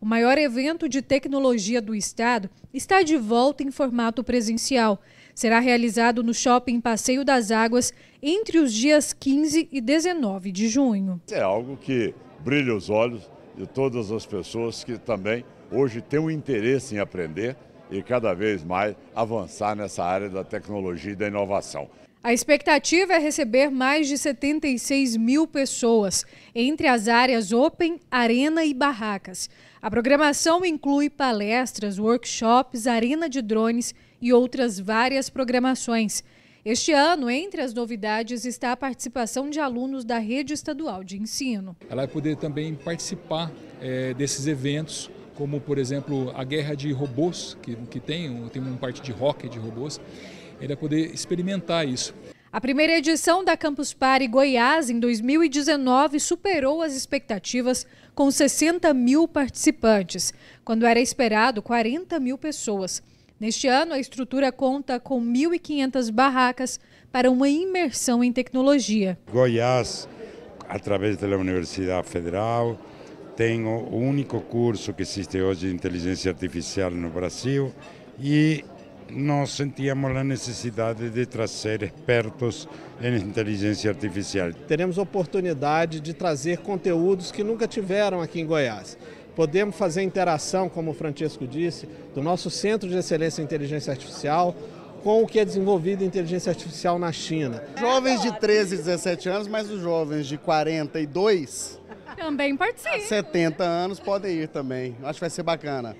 o maior evento de tecnologia do estado, está de volta em formato presencial. Será realizado no Shopping Passeio das Águas entre os dias 15 e 19 de junho. É algo que brilha os olhos de todas as pessoas que também hoje têm um interesse em aprender e cada vez mais avançar nessa área da tecnologia e da inovação. A expectativa é receber mais de 76 mil pessoas, entre as áreas Open, Arena e Barracas. A programação inclui palestras, workshops, arena de drones e outras várias programações. Este ano, entre as novidades, está a participação de alunos da rede estadual de ensino. Ela vai poder também participar é, desses eventos, como, por exemplo, a guerra de robôs, que, que tem, tem uma parte de rock de robôs ele vai poder experimentar isso. A primeira edição da Campus Party Goiás, em 2019, superou as expectativas com 60 mil participantes, quando era esperado 40 mil pessoas. Neste ano, a estrutura conta com 1.500 barracas para uma imersão em tecnologia. Goiás, através da Universidade Federal, tem o único curso que existe hoje de inteligência artificial no Brasil e nós sentíamos a necessidade de trazer expertos em inteligência artificial. Teremos oportunidade de trazer conteúdos que nunca tiveram aqui em Goiás. Podemos fazer interação, como o Francisco disse, do nosso Centro de Excelência em Inteligência Artificial com o que é desenvolvido em inteligência artificial na China. Jovens de 13 e 17 anos, mas os jovens de 42 também participam. 70 anos podem ir também. Acho que vai ser bacana.